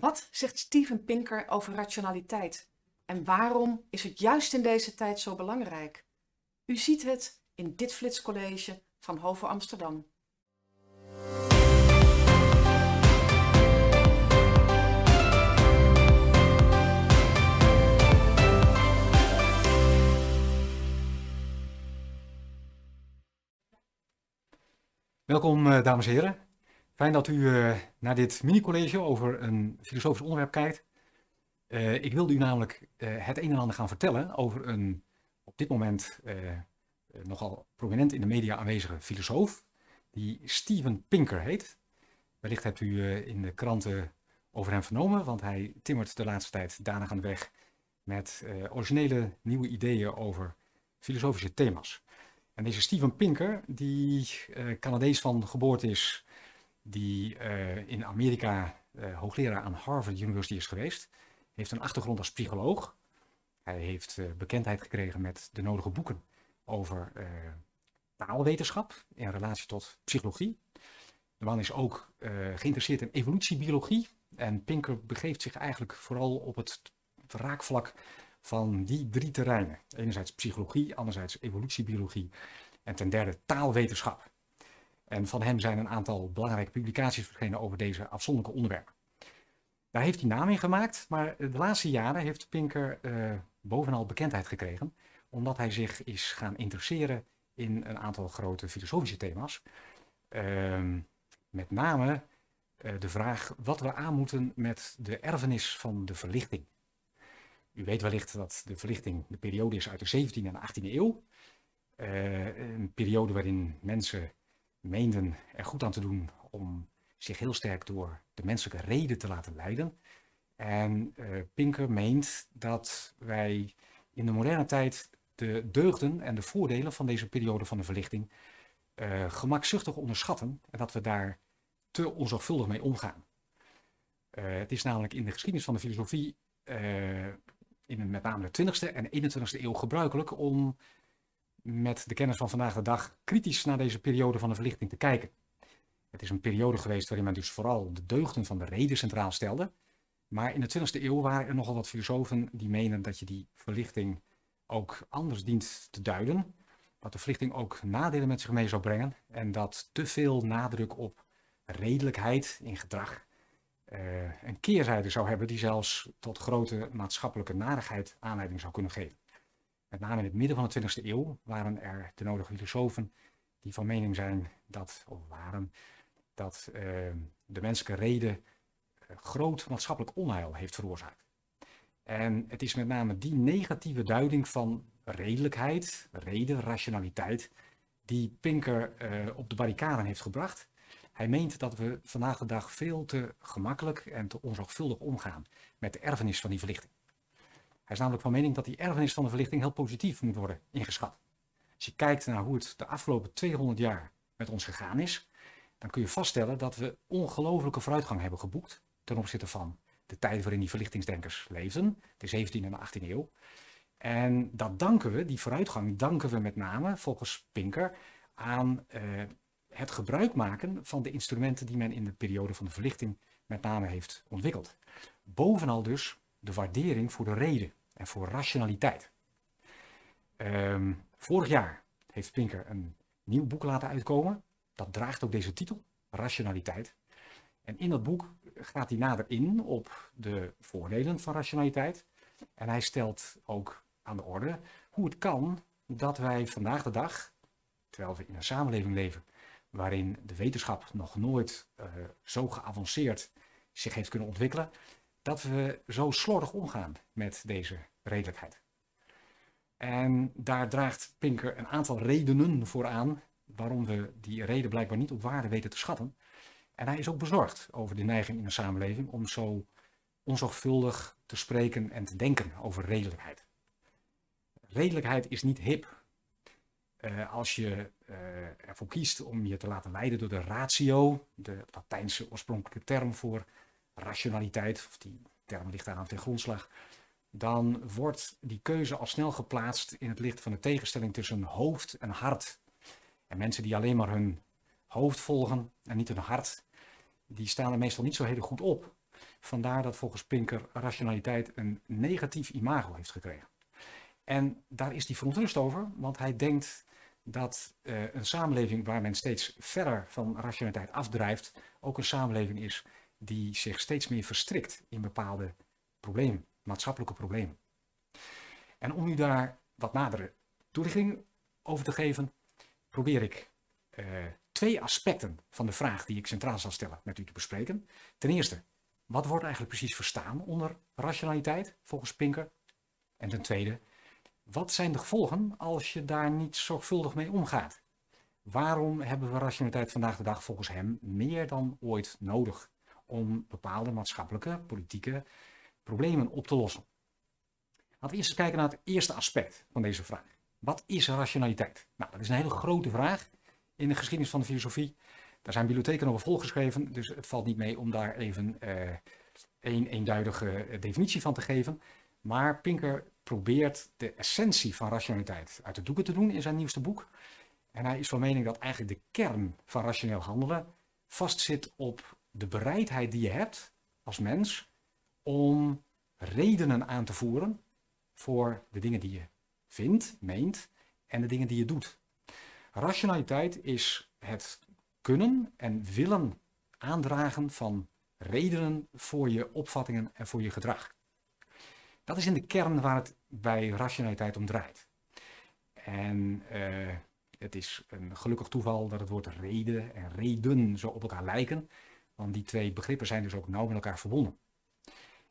Wat zegt Steven Pinker over rationaliteit? En waarom is het juist in deze tijd zo belangrijk? U ziet het in dit flitscollege van Hovo Amsterdam. Welkom, eh, dames en heren. Fijn dat u uh, naar dit mini-college over een filosofisch onderwerp kijkt. Uh, ik wilde u namelijk het een en ander gaan vertellen over een op dit moment nogal prominent in de media aanwezige filosoof, die Steven Pinker heet. Wellicht hebt u in de kranten over hem vernomen, want hij timmert de laatste tijd danig aan de weg met originele nieuwe ideeën over filosofische thema's. En deze Steven Pinker, die Canadees van geboorte is, die uh, in Amerika uh, hoogleraar aan Harvard University is geweest, heeft een achtergrond als psycholoog. Hij heeft bekendheid gekregen met de nodige boeken over taalwetenschap in relatie tot psychologie. De man is ook geïnteresseerd in evolutiebiologie. En Pinker begeeft zich eigenlijk vooral op het raakvlak van die drie terreinen. Enerzijds psychologie, anderzijds evolutiebiologie en ten derde taalwetenschap. En van hem zijn een aantal belangrijke publicaties verschenen over deze afzonderlijke onderwerpen. Daar heeft hij naam in gemaakt, maar de laatste jaren heeft Pinker uh, bovenal bekendheid gekregen, omdat hij zich is gaan interesseren in een aantal grote filosofische thema's. Uh, met name uh, de vraag wat we aan moeten met de erfenis van de verlichting. U weet wellicht dat de verlichting de periode is uit de 17e en de 18e eeuw. Uh, een periode waarin mensen meenden er goed aan te doen om zich heel sterk door de menselijke reden te laten leiden. En uh, Pinker meent dat wij in de moderne tijd de deugden en de voordelen van deze periode van de verlichting uh, gemakzuchtig onderschatten en dat we daar te onzorgvuldig mee omgaan. het is namelijk in de geschiedenis van de filosofie in met name de 20e en 21e eeuw gebruikelijk om met de kennis van vandaag de dag kritisch naar deze periode van de verlichting te kijken. Het is een periode geweest waarin men dus vooral de deugden van de reden centraal stelde. Maar in de 20e eeuw waren er nogal wat filosofen die menen dat je die verlichting ook anders dient te duiden. Dat de verlichting ook nadelen met zich mee zou brengen en dat te veel nadruk op redelijkheid in gedrag uh, een keerzijde zou hebben die zelfs tot grote maatschappelijke narigheid aanleiding zou kunnen geven. Met name in het midden van de 20e eeuw waren er de nodige filosofen die van mening zijn dat, of waren, dat uh, de menselijke reden uh, groot maatschappelijk onheil heeft veroorzaakt. En het is met name die negatieve duiding van redelijkheid, reden, rationaliteit, die Pinker op de barricaden heeft gebracht hij meent dat we vandaag de dag veel te gemakkelijk en te onzorgvuldig omgaan met de erfenis van die verlichting. Hij is namelijk van mening dat die erfenis van de verlichting heel positief moet worden ingeschat. Als je kijkt naar hoe het de afgelopen 200 jaar met ons gegaan is, dan kun je vaststellen dat we ongelofelijke vooruitgang hebben geboekt ten opzichte van de tijden waarin die verlichtingsdenkers leefden, de 17e en de 18e eeuw. En dat danken we, die vooruitgang danken we met name, volgens Pinker, aan uh, het gebruik maken van de instrumenten die men in de periode van de verlichting met name heeft ontwikkeld. Bovenal dus de waardering voor de reden en voor rationaliteit. Um, vorig jaar heeft Pinker een nieuw boek laten uitkomen. Dat draagt ook deze titel, Rationaliteit. En in dat boek gaat hij nader in op de voordelen van rationaliteit. En hij stelt ook aan de orde hoe het kan dat wij vandaag de dag, terwijl we in een samenleving leven waarin de wetenschap nog nooit uh, zo geavanceerd zich heeft kunnen ontwikkelen, dat we zo slordig omgaan met deze redelijkheid. En daar draagt Pinker een aantal redenen voor aan waarom we die reden blijkbaar niet op waarde weten te schatten. En hij is ook bezorgd over de neiging in de samenleving om zo onzorgvuldig te spreken en te denken over redelijkheid. Redelijkheid is niet hip. Uh, als je uh, ervoor kiest om je te laten leiden door de ratio, de Latijnse oorspronkelijke term voor rationaliteit, of die term ligt daar aan ten grondslag, dan wordt die keuze al snel geplaatst in het licht van de tegenstelling tussen hoofd en hart. En mensen die alleen maar hun hoofd volgen en niet hun hart, die staan er meestal niet zo heel goed op. Vandaar dat volgens Pinker rationaliteit een negatief imago heeft gekregen. En daar is hij verontrust over, want hij denkt dat uh, een samenleving waar men steeds verder van rationaliteit afdrijft, ook een samenleving is die zich steeds meer verstrikt in bepaalde problemen, maatschappelijke problemen. En om u daar wat nadere toelichting over te geven, probeer ik uh, twee aspecten van de vraag die ik centraal zal stellen met u te bespreken. Ten eerste, wat wordt eigenlijk precies verstaan onder rationaliteit volgens Pinker? En ten tweede, wat zijn de gevolgen als je daar niet zorgvuldig mee omgaat? Waarom hebben we rationaliteit vandaag de dag volgens hem meer dan ooit nodig om bepaalde maatschappelijke, politieke problemen op te lossen? Laten we eerst eens kijken naar het eerste aspect van deze vraag. Wat is rationaliteit? Nou, dat is een hele grote vraag in de geschiedenis van de filosofie. Daar zijn bibliotheken over volgeschreven, dus het valt niet mee om daar even uh, een eenduidige definitie van te geven. Maar Pinker probeert de essentie van rationaliteit uit de doeken te doen in zijn nieuwste boek. En hij is van mening dat eigenlijk de kern van rationeel handelen vastzit op de bereidheid die je hebt als mens om redenen aan te voeren voor de dingen die je vindt, meent en de dingen die je doet. Rationaliteit is het kunnen en willen aandragen van redenen voor je opvattingen en voor je gedrag. Dat is in de kern waar het bij rationaliteit om draait. En uh, het is een gelukkig toeval dat het woord reden en reden zo op elkaar lijken, want die twee begrippen zijn dus ook nauw met elkaar verbonden.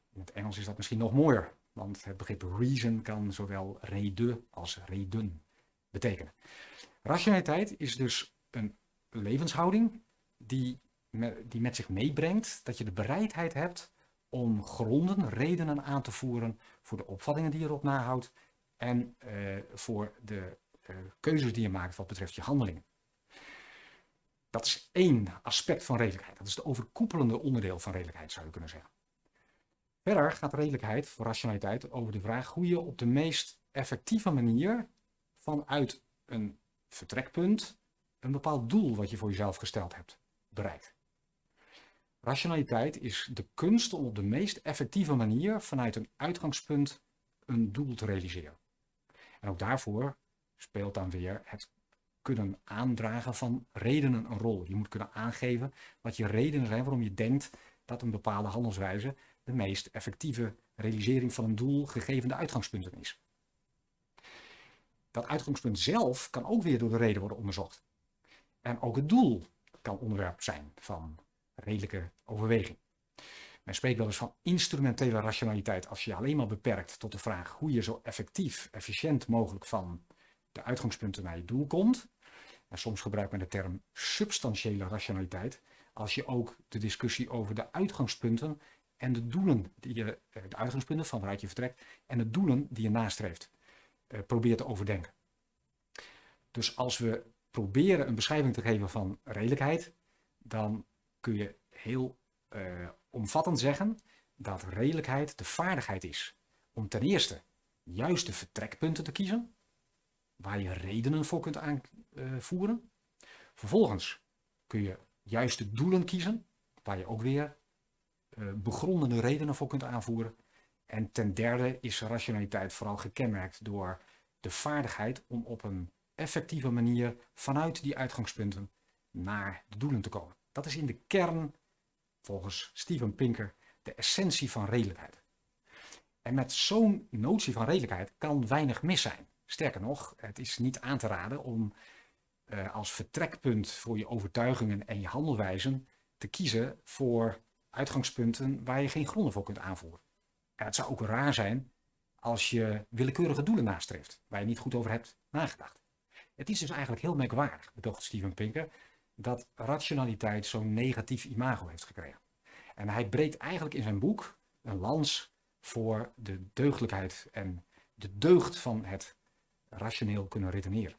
In het Engels is dat misschien nog mooier, want het begrip reason kan zowel reden als reden betekenen. Rationaliteit is dus een levenshouding die, die met zich meebrengt dat je de bereidheid hebt om gronden, redenen aan te voeren voor de opvattingen die je erop nahoudt en uh, voor de uh, keuzes die je maakt wat betreft je handelingen. Dat is één aspect van redelijkheid. Dat is het overkoepelende onderdeel van redelijkheid, zou je kunnen zeggen. Verder gaat redelijkheid voor rationaliteit over de vraag hoe je op de meest effectieve manier vanuit een vertrekpunt een bepaald doel wat je voor jezelf gesteld hebt bereikt. Rationaliteit is de kunst om op de meest effectieve manier vanuit een uitgangspunt een doel te realiseren. En ook daarvoor speelt dan weer het kunnen aandragen van redenen een rol. Je moet kunnen aangeven wat je redenen zijn waarom je denkt dat een bepaalde handelswijze de meest effectieve realisering van een doel gegeven de uitgangspunten is. Dat uitgangspunt zelf kan ook weer door de reden worden onderzocht. En ook het doel kan onderwerp zijn van redelijke overweging. Men spreekt wel eens van instrumentele rationaliteit als je je alleen maar beperkt tot de vraag hoe je zo effectief, efficiënt mogelijk van de uitgangspunten naar je doel komt. En soms gebruikt men de term substantiële rationaliteit als je ook de discussie over de uitgangspunten en de doelen die je, eh, de uitgangspunten van waaruit je vertrekt en de doelen die je nastreeft, eh, probeert te overdenken. Dus als we proberen een beschrijving te geven van redelijkheid, dan kun je heel uh, omvattend zeggen dat redelijkheid de vaardigheid is om ten eerste juiste vertrekpunten te kiezen, waar je redenen voor kunt aanvoeren. Vervolgens kun je juiste doelen kiezen, waar je ook weer uh, begrondende redenen voor kunt aanvoeren. En ten derde is rationaliteit vooral gekenmerkt door de vaardigheid om op een effectieve manier vanuit die uitgangspunten naar de doelen te komen. Dat is in de kern, volgens Steven Pinker, de essentie van redelijkheid. En met zo'n notie van redelijkheid kan weinig mis zijn. Sterker nog, het is niet aan te raden om uh, als vertrekpunt voor je overtuigingen en je handelwijzen te kiezen voor uitgangspunten waar je geen gronden voor kunt aanvoeren. En het zou ook raar zijn als je willekeurige doelen nastreeft, waar je niet goed over hebt nagedacht. Het is dus eigenlijk heel merkwaardig, betoogt Steven Pinker, dat rationaliteit zo'n negatief imago heeft gekregen. En hij breekt eigenlijk in zijn boek een lans voor de deugdelijkheid en de deugd van het rationeel kunnen redeneren.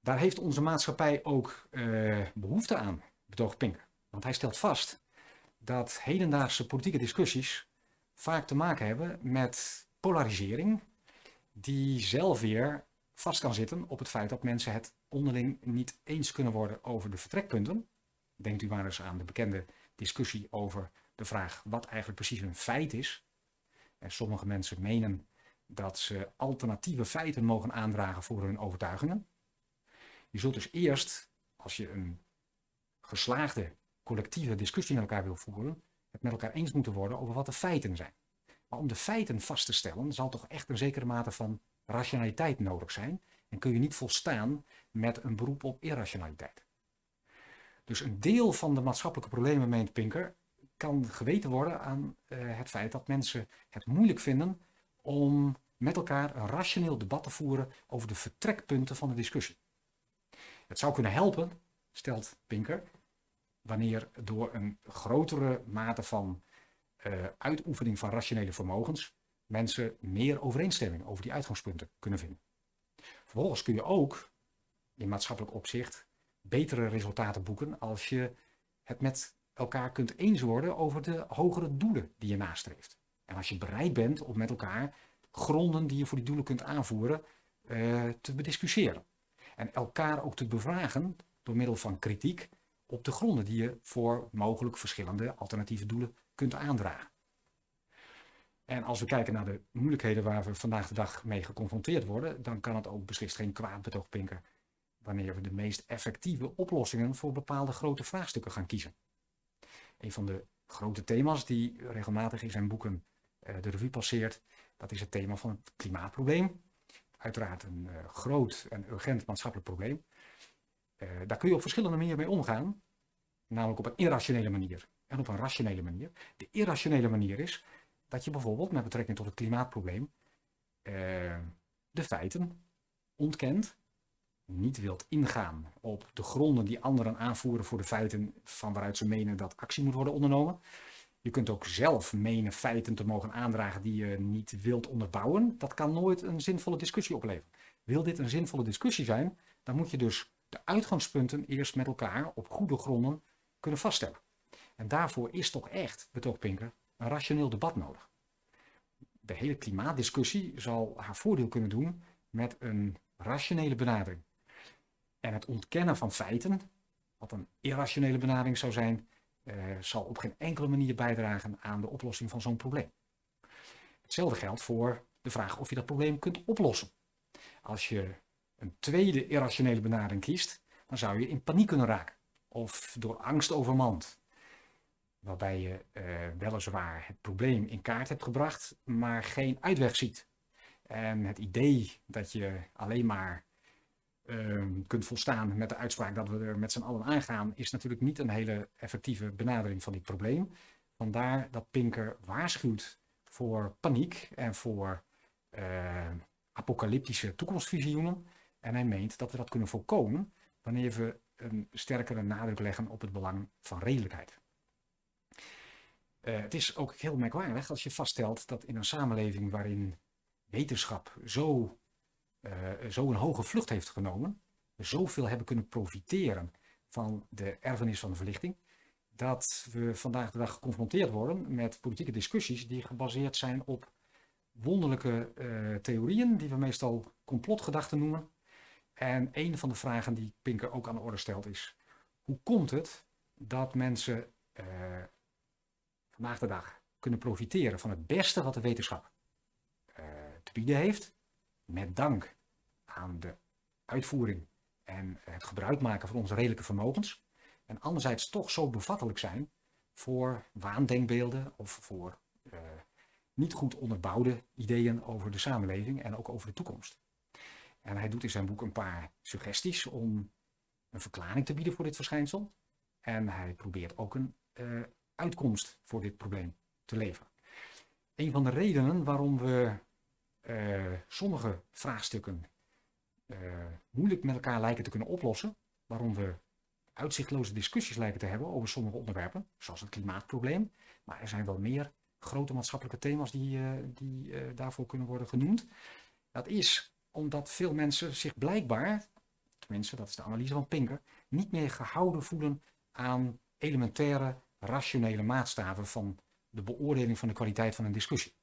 Daar heeft onze maatschappij ook uh, behoefte aan, betoogt Pinker. Want hij stelt vast dat hedendaagse politieke discussies vaak te maken hebben met polarisering, die zelf weer vast kan zitten op het feit dat mensen het onderling niet eens kunnen worden over de vertrekpunten. Denkt u maar eens aan de bekende discussie over de vraag wat eigenlijk precies een feit is. En sommige mensen menen dat ze alternatieve feiten mogen aandragen voor hun overtuigingen. Je zult dus eerst, als je een geslaagde collectieve discussie met elkaar wil voeren, het met elkaar eens moeten worden over wat de feiten zijn. Maar om de feiten vast te stellen, zal toch echt een zekere mate van rationaliteit nodig zijn. En kun je niet volstaan met een beroep op irrationaliteit. Dus een deel van de maatschappelijke problemen, meent Pinker, kan geweten worden aan uh, het feit dat mensen het moeilijk vinden om met elkaar een rationeel debat te voeren over de vertrekpunten van de discussie. Het zou kunnen helpen, stelt Pinker, wanneer door een grotere mate van uh, uitoefening van rationele vermogens mensen meer overeenstemming over die uitgangspunten kunnen vinden. Vervolgens kun je ook in maatschappelijk opzicht betere resultaten boeken als je het met elkaar kunt eens worden over de hogere doelen die je nastreeft. En als je bereid bent om met elkaar gronden die je voor die doelen kunt aanvoeren uh, te bediscussiëren. En elkaar ook te bevragen door middel van kritiek op de gronden die je voor mogelijk verschillende alternatieve doelen kunt aandragen. En als we kijken naar de moeilijkheden waar we vandaag de dag mee geconfronteerd worden, dan kan het ook beslist geen kwaad betoog pinken wanneer we de meest effectieve oplossingen voor bepaalde grote vraagstukken gaan kiezen. Een van de grote thema's die regelmatig in zijn boeken de revue passeert, dat is het thema van het klimaatprobleem. Uiteraard een uh, groot en urgent maatschappelijk probleem. Uh, daar kun je op verschillende manieren mee omgaan, namelijk op een irrationele manier en op een rationele manier. De irrationele manier is dat je bijvoorbeeld met betrekking tot het klimaatprobleem de feiten ontkent niet wilt ingaan op de gronden die anderen aanvoeren voor de feiten van waaruit ze menen dat actie moet worden ondernomen. Je kunt ook zelf menen feiten te mogen aandragen die je niet wilt onderbouwen. Dat kan nooit een zinvolle discussie opleveren. Wil dit een zinvolle discussie zijn, dan moet je dus de uitgangspunten eerst met elkaar op goede gronden kunnen vaststellen. En daarvoor is toch echt, betoog Pinker, een rationeel debat nodig. De hele klimaatdiscussie zal haar voordeel kunnen doen met een rationele benadering. En het ontkennen van feiten, wat een irrationele benadering zou zijn, uh, zal op geen enkele manier bijdragen aan de oplossing van zo'n probleem. Hetzelfde geldt voor de vraag of je dat probleem kunt oplossen. Als je een tweede irrationele benadering kiest, dan zou je in paniek kunnen raken of door angst overmand. Waarbij je uh, weliswaar het probleem in kaart hebt gebracht, maar geen uitweg ziet. En het idee dat je alleen maar Ehm, kunt volstaan met de uitspraak dat we er met z'n allen aangaan, is natuurlijk niet een hele effectieve benadering van dit probleem. Vandaar dat Pinker waarschuwt voor paniek en voor uh, apocalyptische toekomstvisioenen. En hij meent dat we dat kunnen voorkomen wanneer we een sterkere nadruk leggen op het belang van redelijkheid. Uh, het is ook heel merkwaardig als je vaststelt dat in een samenleving waarin wetenschap zo zo'n hoge vlucht heeft genomen, zoveel hebben kunnen profiteren van de erfenis van de verlichting, dat we vandaag de dag geconfronteerd worden met politieke discussies die gebaseerd zijn op wonderlijke uh, theorieën, die we meestal complotgedachten noemen. En een van de vragen die Pinker ook aan de orde stelt is, hoe komt het dat mensen uh, vandaag de dag kunnen profiteren van het beste wat de wetenschap te bieden heeft, met dank aan de uitvoering en het gebruik maken van onze redelijke vermogens. En anderzijds toch zo bevattelijk zijn voor waandenkbeelden of voor uh, niet goed onderbouwde ideeën over de samenleving en ook over de toekomst. En hij doet in zijn boek een paar suggesties om een verklaring te bieden voor dit verschijnsel. En hij probeert ook een uh, uitkomst voor dit probleem te leveren. Een van de redenen waarom we uh, sommige vraagstukken uh, moeilijk met elkaar lijken te kunnen oplossen. Waarom we uitzichtloze discussies lijken te hebben over sommige onderwerpen, zoals het klimaatprobleem. Maar er zijn wel meer grote maatschappelijke thema's die, uh, die daarvoor kunnen worden genoemd. Dat is omdat veel mensen zich blijkbaar, tenminste dat is de analyse van Pinker, niet meer gehouden voelen aan elementaire rationele maatstaven van de beoordeling van de kwaliteit van een discussie.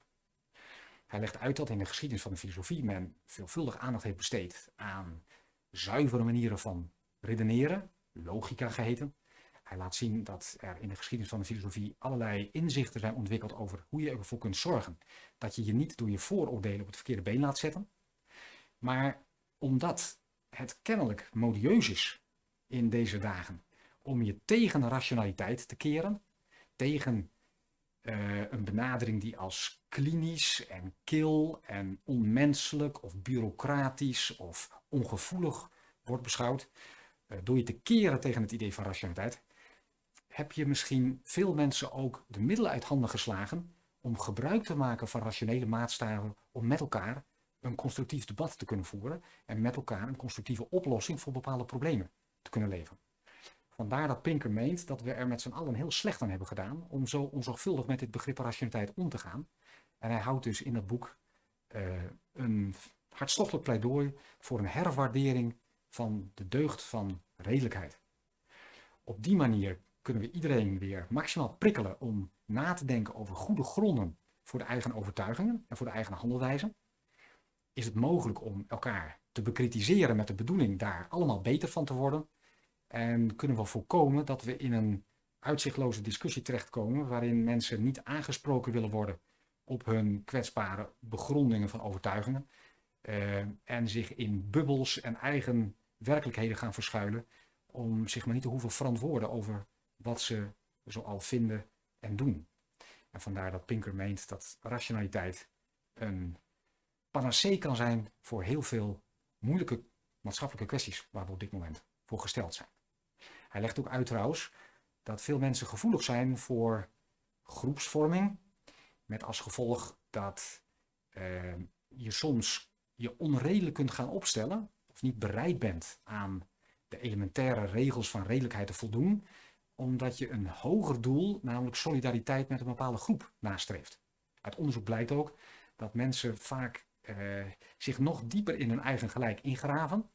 Hij legt uit dat in de geschiedenis van de filosofie men veelvuldig aandacht heeft besteed aan zuivere manieren van redeneren, logica geheten. Hij laat zien dat er in de geschiedenis van de filosofie allerlei inzichten zijn ontwikkeld over hoe je ervoor kunt zorgen dat je je niet door je vooroordelen op het verkeerde been laat zetten. Maar omdat het kennelijk modieus is in deze dagen om je tegen rationaliteit te keren, tegen uh, een benadering die als klinisch en kil en onmenselijk of bureaucratisch of ongevoelig wordt beschouwd, uh, door je te keren tegen het idee van rationaliteit, heb je misschien veel mensen ook de middelen uit handen geslagen om gebruik te maken van rationele maatstaven om met elkaar een constructief debat te kunnen voeren en met elkaar een constructieve oplossing voor bepaalde problemen te kunnen leveren. Vandaar dat Pinker meent dat we er met z'n allen heel slecht aan hebben gedaan om zo onzorgvuldig met dit begrip rationaliteit om te gaan. En hij houdt dus in dat boek uh, een hartstochtelijk pleidooi voor een herwaardering van de deugd van redelijkheid. Op die manier kunnen we iedereen weer maximaal prikkelen om na te denken over goede gronden voor de eigen overtuigingen en voor de eigen handelwijze. Is het mogelijk om elkaar te bekritiseren met de bedoeling daar allemaal beter van te worden? En kunnen we voorkomen dat we in een uitzichtloze discussie terechtkomen waarin mensen niet aangesproken willen worden op hun kwetsbare begrondingen van overtuigingen uh, en zich in bubbels en eigen werkelijkheden gaan verschuilen om zich maar niet te hoeven verantwoorden over wat ze zoal vinden en doen. En vandaar dat Pinker meent dat rationaliteit een panacee kan zijn voor heel veel moeilijke maatschappelijke kwesties waar we op dit moment voor gesteld zijn. Hij legt ook uit trouwens dat veel mensen gevoelig zijn voor groepsvorming, met als gevolg dat uh, je soms je onredelijk kunt gaan opstellen of niet bereid bent aan de elementaire regels van redelijkheid te voldoen, omdat je een hoger doel, namelijk solidariteit met een bepaalde groep, nastreeft. Uit onderzoek blijkt ook dat mensen vaak uh, zich nog dieper in hun eigen gelijk ingraven,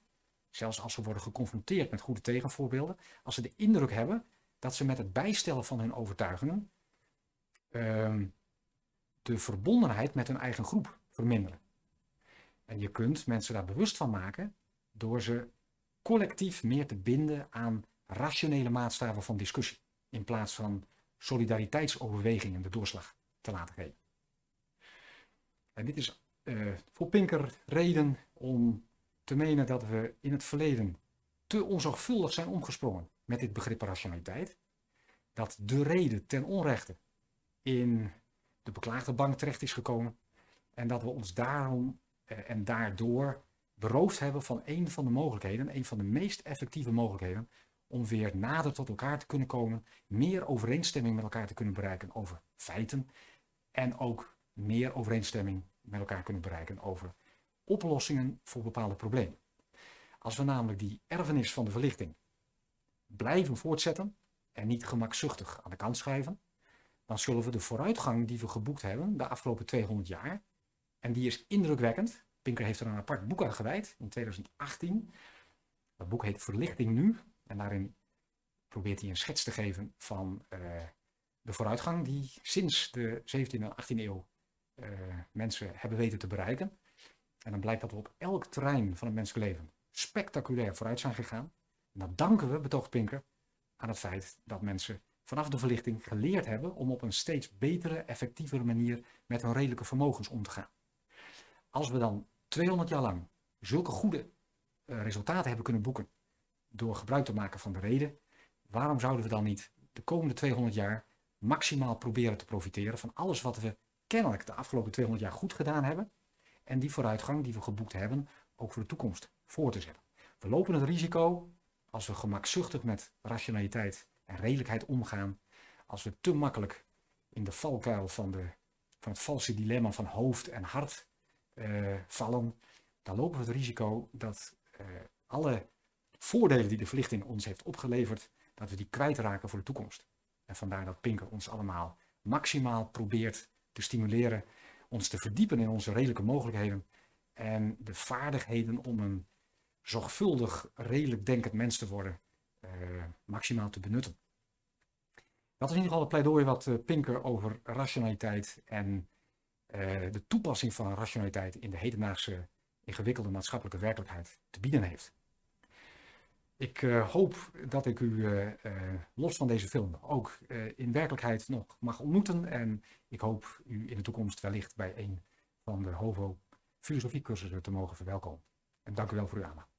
zelfs als ze worden geconfronteerd met goede tegenvoorbeelden, als ze de indruk hebben dat ze met het bijstellen van hun overtuigingen uh, de verbondenheid met hun eigen groep verminderen. En je kunt mensen daar bewust van maken door ze collectief meer te binden aan rationele maatstaven van discussie, in plaats van solidariteitsoverwegingen de doorslag te laten geven. En dit is uh, voor Pinker reden om te menen dat we in het verleden te onzorgvuldig zijn omgesprongen met dit begrip rationaliteit. Dat de reden ten onrechte in de beklaagde bank terecht is gekomen. En dat we ons daarom uh, en daardoor beroofd hebben van een van de mogelijkheden, een van de meest effectieve mogelijkheden om weer nader tot elkaar te kunnen komen, meer overeenstemming met elkaar te kunnen bereiken over feiten en ook meer overeenstemming met elkaar kunnen bereiken over oplossingen voor bepaalde problemen. Als we namelijk die erfenis van de verlichting blijven voortzetten en niet gemakzuchtig aan de kant schuiven, dan zullen we de vooruitgang die we geboekt hebben de afgelopen 200 jaar, en die is indrukwekkend, Pinker heeft er een apart boek aan gewijd in 2018, dat boek heet Verlichting Nu, en daarin probeert hij een schets te geven van uh, de vooruitgang die sinds de 17e en 18e eeuw uh, mensen hebben weten te bereiken. En dan blijkt dat we op elk terrein van het menselijk leven spectaculair vooruit zijn gegaan. En dat danken we, betoogt Pinker, aan het feit dat mensen vanaf de verlichting geleerd hebben om op een steeds betere, effectievere manier met hun redelijke vermogens om te gaan. Als we dan 200 jaar lang zulke goede uh, resultaten hebben kunnen boeken door gebruik te maken van de reden, waarom zouden we dan niet de komende 200 jaar maximaal proberen te profiteren van alles wat we kennelijk de afgelopen 200 jaar goed gedaan hebben en die vooruitgang die we geboekt hebben ook voor de toekomst voor te zetten. We lopen het risico, als we gemakzuchtig met rationaliteit en redelijkheid omgaan, als we te makkelijk in de valkuil van, de, van het valse dilemma van hoofd en hart uh, vallen, dan lopen we het risico dat uh, alle voordelen die de verlichting ons heeft opgeleverd, dat we die kwijtraken voor de toekomst. En vandaar dat Pinker ons allemaal maximaal probeert te stimuleren, ons te verdiepen in onze redelijke mogelijkheden en de vaardigheden om een zorgvuldig, redelijk denkend mens te worden, uh, maximaal te benutten. Dat is in ieder geval het pleidooi wat uh, Pinker over rationaliteit en uh, de toepassing van rationaliteit in de hedendaagse ingewikkelde maatschappelijke werkelijkheid te bieden heeft. Ik eh, hoop dat ik u eh, eh, los van deze film ook in werkelijkheid nog mag ontmoeten. En ik hoop u in de toekomst wellicht bij een van de HOVO filosofiecursussen te mogen verwelkomen. En dank u wel voor uw aandacht.